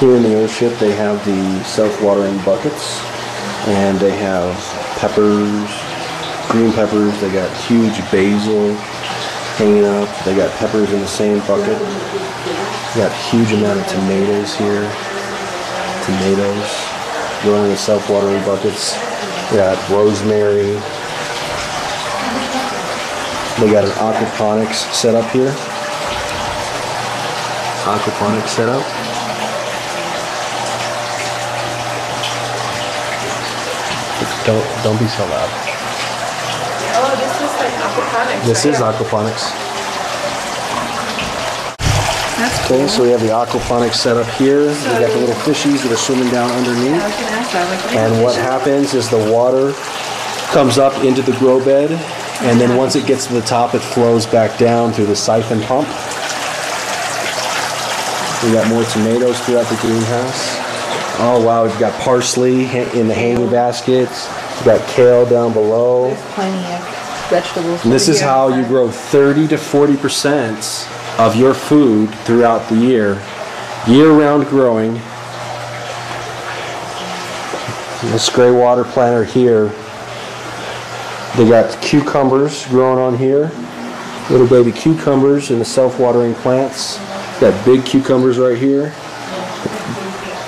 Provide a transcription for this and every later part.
Here in the earthship, they have the self-watering buckets, and they have peppers, green peppers. They got huge basil hanging up. They got peppers in the same bucket. They got huge amount of tomatoes here. Tomatoes going in self-watering buckets. They got rosemary. They got an aquaponics set up here. Aquaponics setup. Don't don't be so loud. Oh, this is like aquaponics. This right is aquaponics. That's Okay, so we have the aquaponics set up here. We got the little fishies that are swimming down I underneath. was gonna ask that. Like, And what happens is the water comes up into the grow bed, and then once it gets to the top, it flows back down through the siphon pump. We got more tomatoes throughout the greenhouse. Oh wow, we've got parsley in the hanging baskets. We've got kale down below. There's plenty of vegetables. This is how you grow 30 to 40 percent of your food throughout the year, year-round growing. This gray water planter here, they got cucumbers growing on here, little baby cucumbers in the self-watering plants. Got big cucumbers right here,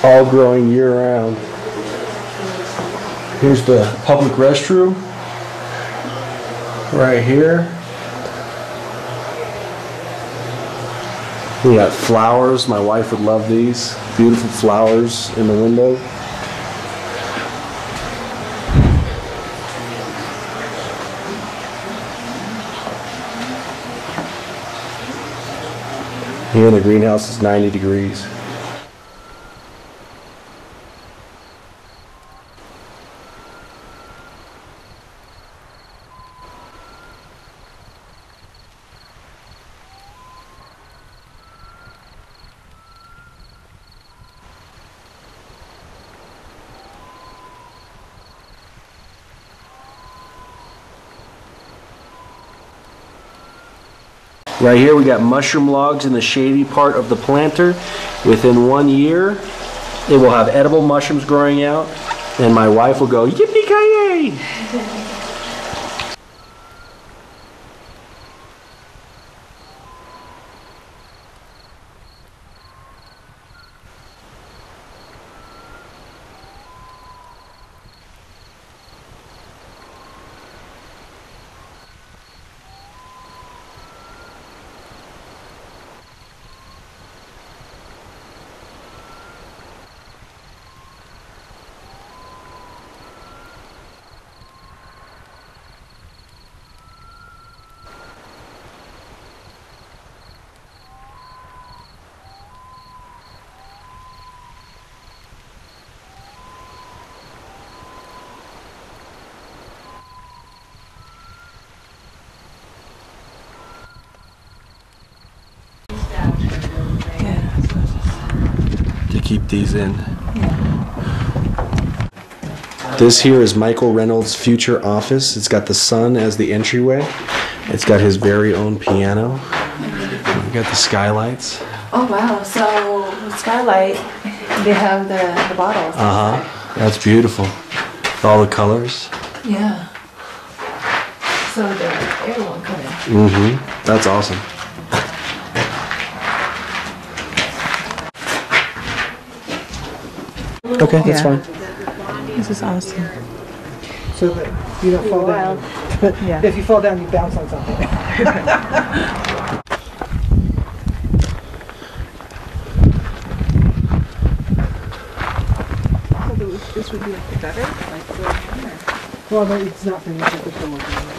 all growing year-round. Here's the public restroom right here. We got flowers. My wife would love these. Beautiful flowers in the window. Here in the greenhouse is 90 degrees. Right here, we got mushroom logs in the shady part of the planter. Within one year, it will have edible mushrooms growing out, and my wife will go, yippee-ki-yay! to keep these in. This here is Michael Reynolds' future office. It's got the sun as the entryway. It's got his very own piano. We got the skylights. Oh wow! So Skylight, they have the, the bottles. Uh huh. That's beautiful. All the colors. Yeah. So the air won't come in. Mm-hmm. That's awesome. Okay, that's Yeah. fine. This is awesome. so that you don't fall down. But Yeah. if you fall down, you bounce on something. This would be like the gutter, like going in? Well, no, it's not finished. They're still working on it.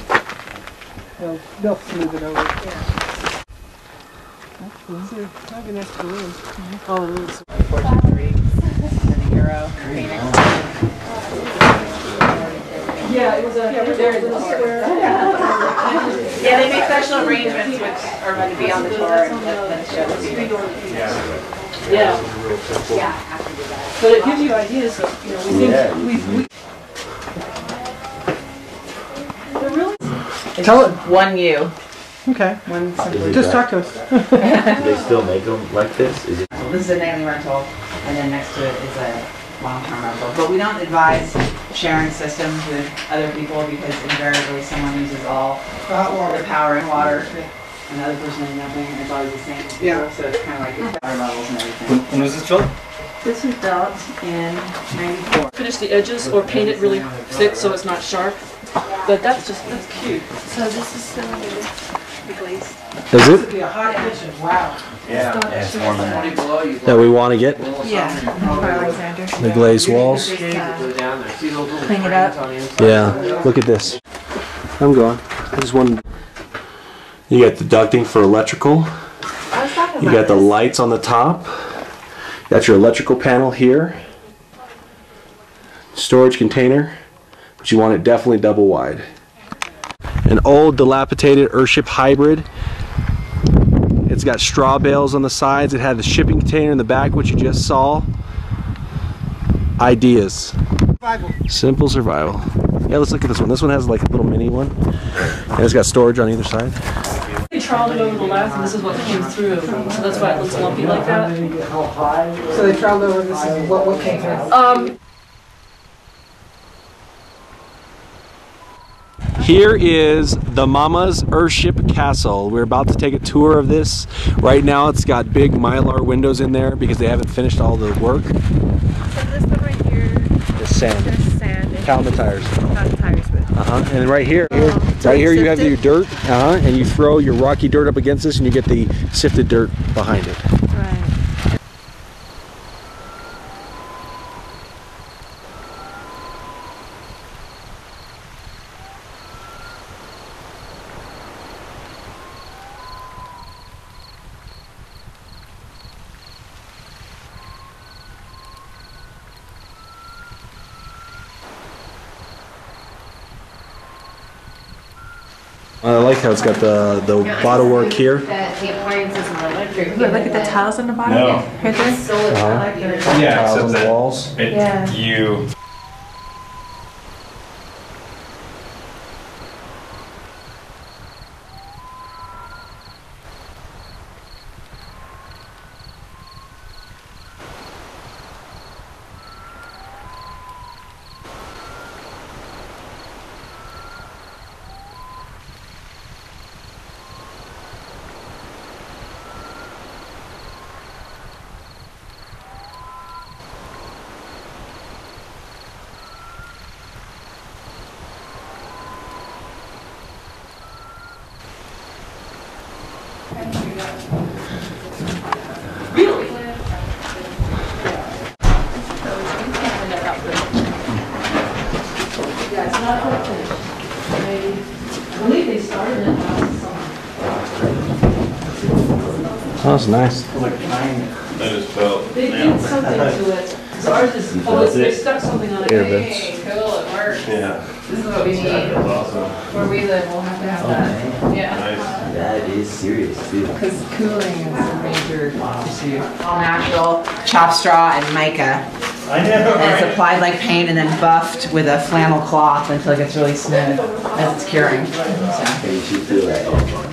They'll, they'll smooth it over. Yeah. So, have a nice balloon. Mm-hmm. Oh, it is. Yeah, it was a, yeah, there it is. Yeah, they make special arrangements which are going to be on the tour and then show the people. Yeah. Yeah, Yeah, I have to do that. but it gives you ideas of, you know, we think, we, we. They're really. Tell it. One U. Okay. One simple. Just talk to us. Do they still make them like this? Is it? This is a nightly rental, and then next to it is a long-term rental. But we don't advise sharing systems with other people because invariably someone uses all the power and water. Another person in nothing, and it's always the same people, Yeah. so it's kind of like it's power levels and everything. When was this built? This was built in ninety-four. finish the edges or paint it really thick so it's not sharp. But that's just, that's cute. So this is still the glaze. Is it Be a hot kitchen, wow. Yeah. yeah it's more than that. that we want to get Yeah. For Alexander. the glazed walls? Clean it up. Yeah, look at this. I'm going. I just wanted. You got the ducting for electrical. I was talking You got the lights on the top. Got your electrical panel here. Storage container, but you want it definitely double wide. An old dilapidated Earthship hybrid. It's got straw bales on the sides. It had the shipping container in the back, which you just saw. Ideas. Survival. Simple survival. Yeah, let's look at this one. This one has like a little mini one. And it's got storage on either side. They troweled it over the last and this is what came through. So that's why it looks lumpy like that. So they traveled over, this is what, what came through. Um, Here is the Mama's Earthship Castle. We're about to take a tour of this. Right now it's got big mylar windows in there because they haven't finished all the work. So this one right here, The sand. there's sand and the tires. not tires, Uh-huh. And right here, here Oh, right here you have sifted? your dirt, uh-huh, and you throw your rocky dirt up against this and you get the sifted dirt behind it. right. I like how it's got the, the bottle work here. That the appliances and electric. Look at the tiles on the bottom. No. Right there. So it's Uh-huh. like Yeah, Tiles except on the that walls. it, Yeah. you I believe they started it last summer. That's nice. that is built. They did something to it. So ours is, oh, it's- they stuck something on it. Hey, cool, it works. Yeah. This is what we need. That's awesome. Where we live, we'll have to have that. Oh, yeah. Nice. That is serious too. Because cooling is a major issue. All natural, chop straw and mica. I know. And it's applied like paint and then buffed with a flannel cloth until it gets really smooth as it's curing. So. Yeah, you should feel that.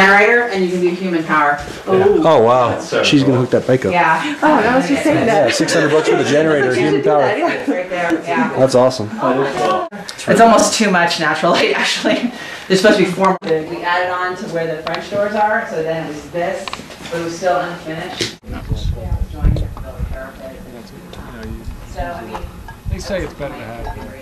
Generator and you can do human power. Oh, wow. so She's gonna hook that bike up. Yeah. Oh, I was just saying that. Yeah, six hundred bucks for the generator, human power. It's right there, yeah. That's awesome. Oh it's almost too much natural light, actually. There's supposed to be four. We added on to where the French doors are, so then it was this, but it was still unfinished. Joined, built a parapet. So, I mean. They say it's better to have.